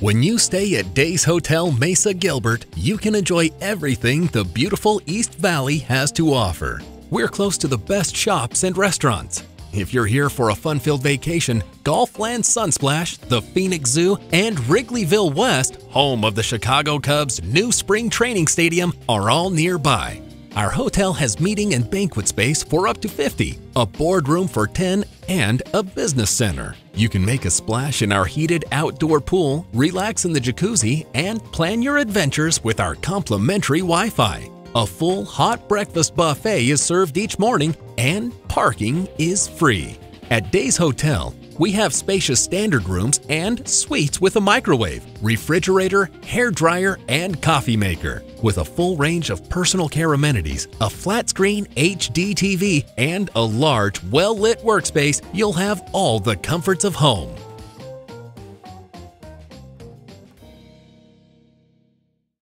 When you stay at Days Hotel Mesa Gilbert, you can enjoy everything the beautiful East Valley has to offer. We're close to the best shops and restaurants. If you're here for a fun filled vacation, Golfland Sunsplash, the Phoenix Zoo, and Wrigleyville West, home of the Chicago Cubs' new spring training stadium, are all nearby. Our hotel has meeting and banquet space for up to 50, a boardroom for 10, and a business center. You can make a splash in our heated outdoor pool, relax in the jacuzzi, and plan your adventures with our complimentary Wi Fi. A full hot breakfast buffet is served each morning, and parking is free. At Days Hotel, we have spacious standard rooms and suites with a microwave, refrigerator, hair dryer, and coffee maker. With a full range of personal care amenities, a flat screen HD TV, and a large, well lit workspace, you'll have all the comforts of home.